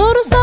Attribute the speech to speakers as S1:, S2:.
S1: Soro